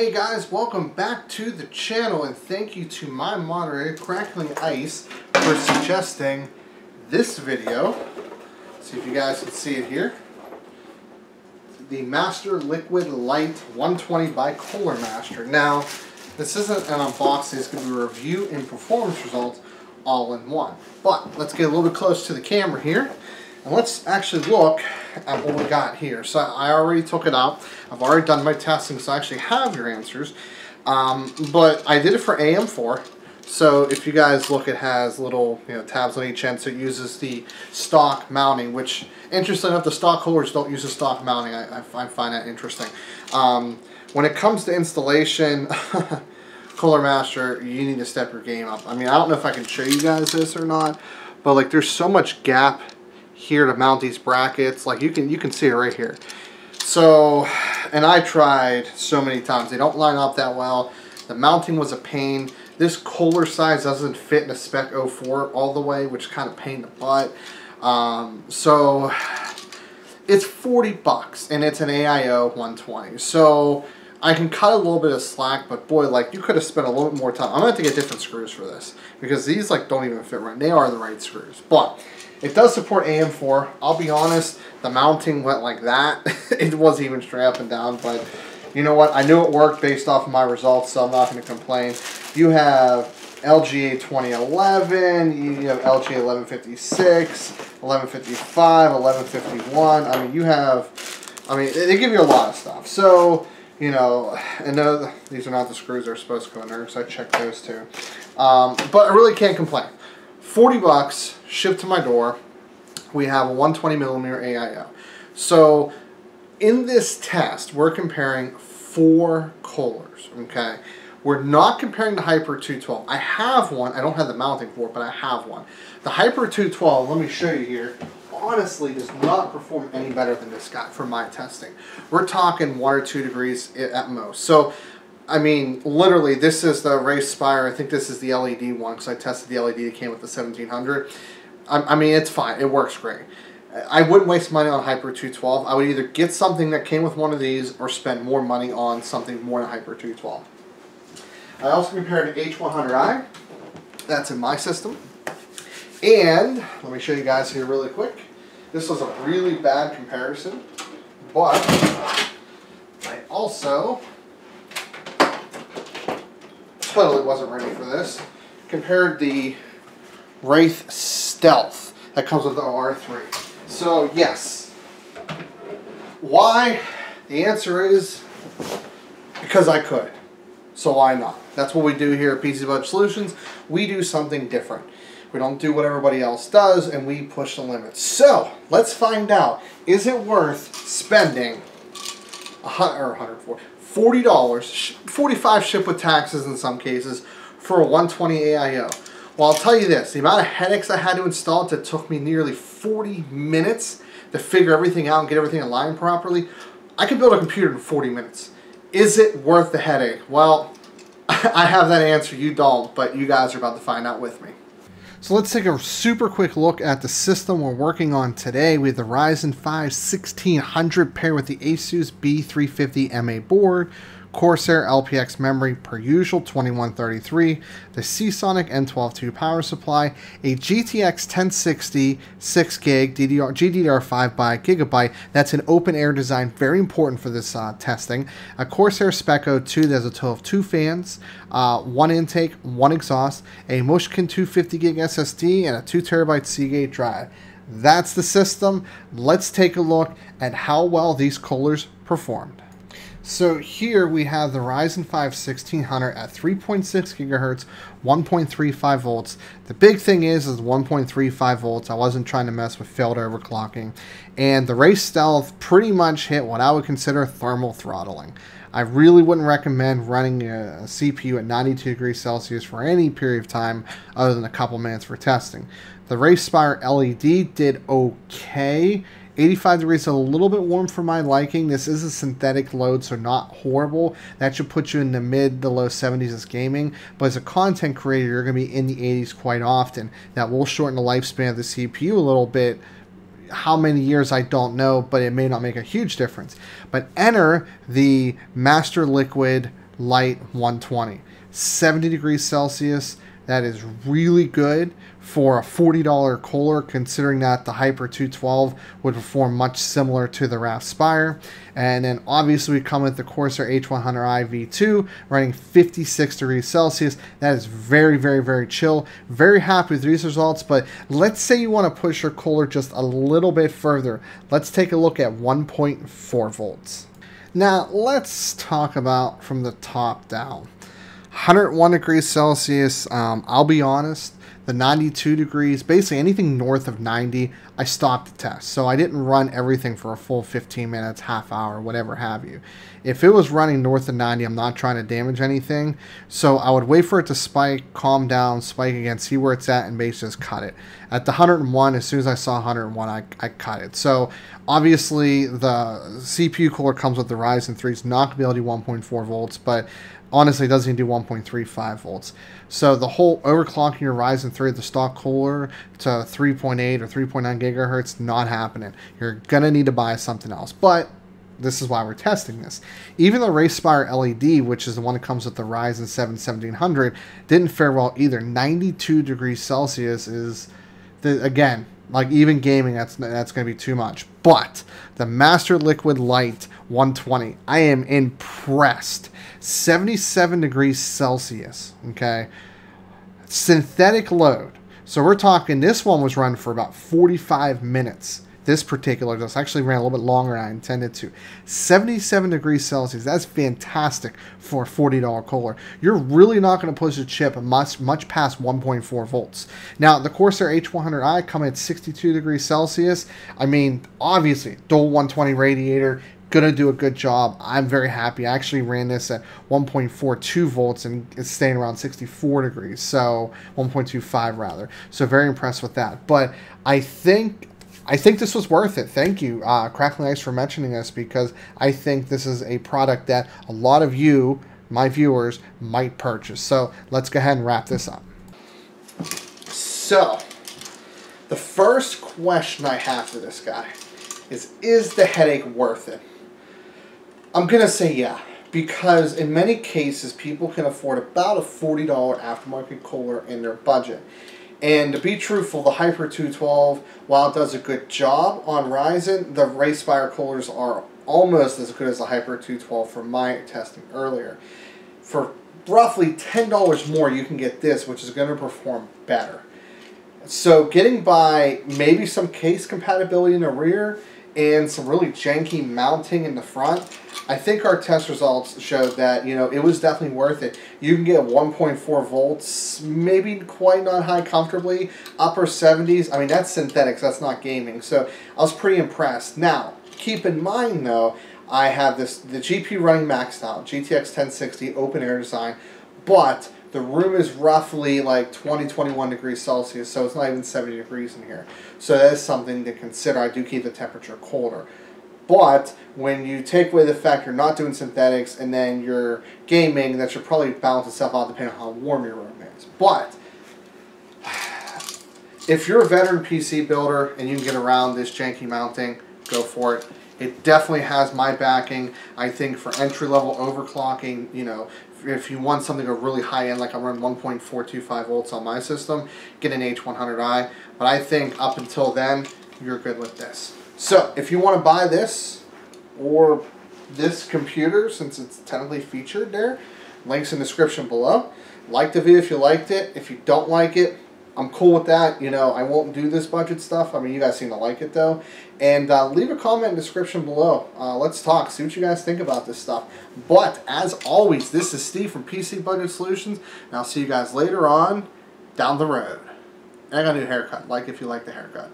Hey guys, welcome back to the channel and thank you to my moderator, Crackling Ice, for suggesting this video. See if you guys can see it here. The Master Liquid Light 120 by Cooler Master. Now, this isn't an unboxing, it's going to be a review and performance results all in one. But let's get a little bit close to the camera here. And let's actually look at what we got here. So I already took it out. I've already done my testing, so I actually have your answers. Um, but I did it for AM4. So if you guys look, it has little you know tabs on each end. So it uses the stock mounting, which interesting enough, the stock holders don't use the stock mounting. I, I find that interesting. Um, when it comes to installation, Cooler Master, you need to step your game up. I mean, I don't know if I can show you guys this or not, but like there's so much gap here to mount these brackets. Like you can you can see it right here. So, and I tried so many times. They don't line up that well. The mounting was a pain. This cooler size doesn't fit in a Spec 04 all the way, which kind of pain the butt. Um, so, it's 40 bucks, and it's an AIO 120. So, I can cut a little bit of slack, but boy, like, you could have spent a little bit more time. I'm to have to get different screws for this, because these, like, don't even fit right. They are the right screws. But, it does support AM4. I'll be honest, the mounting went like that. it wasn't even straight up and down, but you know what? I knew it worked based off of my results, so I'm not going to complain. You have LGA 2011, you have LGA 1156, 1155, 1151. I mean, you have, I mean, they give you a lot of stuff. So, you know, and no, these are not the screws that are supposed to go in there, so I checked those too. Um, but I really can't complain. 40 bucks shipped to my door. We have a 120 millimeter AIO. So in this test, we're comparing four coolers, okay? We're not comparing the Hyper 212. I have one. I don't have the mounting for it, but I have one. The Hyper 212, let me show you here, honestly does not perform any better than this guy for my testing. We're talking one or two degrees at most. So I mean, literally, this is the Wraith Spire. I think this is the LED one because I tested the LED that came with the 1700. I, I, mean, it's fine. It works great. I wouldn't waste money on Hyper 212. I would either get something that came with one of these or spend more money on something more than Hyper 212. I also compared an H100i. That's in my system. And let me show you guys here really quick. This was a really bad comparison, but I also totally wasn't ready for this. Compared the Wraith Stealth that comes with the R3. So yes. Why? The answer is because I could. So why not? That's what we do here at PC Budget Solutions. We do something different. We don't do what everybody else does, and we push the limits. So, let's find out. Is it worth spending or 140, $40, 45 ship with taxes in some cases, for a 120 AIO. Well, I'll tell you this, the amount of headaches I had to install it took me nearly 40 minutes to figure everything out and get everything aligned properly. I could build a computer in 40 minutes. Is it worth the headache? Well, I have that answer, you don't, but you guys are about to find out with me. So let's take a super quick look at the system we're working on today. We have the Ryzen 5 1600 paired with the Asus B350MA board, Corsair LPX memory per usual 2133, the Seasonic N122 power supply, a GTX 1060 6 gig DDR, GDDR5 by Gigabyte. That's an open air design, very important for this uh, testing. A Corsair Spec 02 that has a total of two fans, uh, one intake, one exhaust, a Mushkin 250 gig SSD, and a 2 terabyte Seagate drive. That's the system. Let's take a look at how well these coolers performed. So here we have the Ryzen 5 1600 at 3.6 gigahertz, 1.35 volts. The big thing is is 1.35 volts. I wasn't trying to mess with failed overclocking. And the Wraith Stealth pretty much hit what I would consider thermal throttling. I really wouldn't recommend running a, CPU at 92 degrees Celsius for any period of time other than a couple minutes for testing. The Wraith Spire LED did okay 85 degrees is a little bit warm for my liking. This is a synthetic load, so not horrible. That should put you in the mid to low 70s as gaming. But as a content creator, you're going to be in the 80s quite often. That will shorten the lifespan of the CPU a little bit. How many years, I don't know, but it may not make a huge difference. But enter the Master Liquid Light 120. 70 degrees Celsius. That is really good for a $40 cooler, considering that the Hyper 212 would perform much similar to the Wraith Spire. And then obviously we come with the Corsair H100i V2 running 56 degrees Celsius. That is very, very, very chill. Very happy with these results, but let's say you want to push your cooler just a little bit further. Let's take a look at 1.4 volts. Now let's talk about from the top down. 101 degrees Celsius. Um, I'll be honest, the 92 degrees, basically anything north of 90, I stopped the test. So I didn't run everything for a full 15 minutes, half hour, whatever have you. If it was running north of 90, I'm not trying to damage anything. So I would wait for it to spike, calm down, spike again, see where it's at, and basically just cut it. At the 101, as soon as I saw 101, I, I cut it. So obviously the CPU cooler comes with the Ryzen 3. It's not going to be able to do 1.4 volts, but honestly it doesn't even do 1.35 volts. So the whole overclocking your Ryzen 3 the stock cooler to 3.8 or 3.9 gigahertz not happening. You're gonna need to buy something else. But this is why we're testing this. Even the Wraith Spire LED, which is the one that comes with the Ryzen 7 1700, didn't fare well either. 92 degrees Celsius is, the, again, like even gaming, that's that's going to be too much. But the MasterLiquid Lite 120, I am impressed. 77 degrees Celsius. Okay, synthetic load. So we're talking. This one was run for about 45 minutes this particular dose. actually ran a little bit longer than I intended to. 77 degrees Celsius. That's fantastic for a $40 cooler. You're really not going to push a chip much much past 1.4 volts. Now, the Corsair H100i coming at 62 degrees Celsius. I mean, obviously, dual 120 radiator, gonna do a good job. I'm very happy. I actually ran this at 1.42 volts and it's staying around 64 degrees, so 1.25 rather. So very impressed with that. But I think I think this was worth it. Thank you, uh, Crackling Ice, for mentioning this because I think this is a product that a lot of you, my viewers, might purchase. So let's go ahead and wrap this up. So, the first question I have for this guy is Is the headache worth it? I'm going to say yeah because in many cases people can afford about a $40 aftermarket cooler in their budget. And to be truthful, the Hyper 212, while it does a good job on Ryzen, the Wraith Spire coolers are almost as good as the Hyper 212 from my testing earlier. For roughly $10 more, you can get this, which is going to perform better. So getting by maybe some case compatibility in the rear and some really janky mounting in the front, I think our test results showed that, you know, it was definitely worth it. You can get 1.4 volts, maybe quite not high comfortably, upper 70s. I mean, that's synthetics, that's not gaming. So I was pretty impressed. Now, keep in mind though, I have this the GPU running maxed out, GTX 1060 open air design, but the room is roughly like 20, 21 degrees Celsius, so it's not even 70 degrees in here. So that is something to consider. I do keep the temperature colder. But when you take away the fact you're not doing synthetics and then you're gaming, that should probably balance itself out depending on how warm your room is. But if you're a veteran PC builder and you can get around this janky mounting, go for it. It definitely has my backing. I think for entry level overclocking, you know, if you want something a really high end, like I run 1.425 volts on my system, get an H100i. But I think up until then, you're good with this. So if you want to buy this or this computer, since it's technically featured there, links in the description below. Like the video if you liked it. If you don't like it, I'm cool with that. You know, I won't do this budget stuff. I mean, you guys seem to like it though. And uh, leave a comment in the description below. Uh, let's talk. See what you guys think about this stuff. But as always, this is Steve from PC Budget Solutions. And I'll see you guys later on down the road. And I got a new haircut. Like if you like the haircut.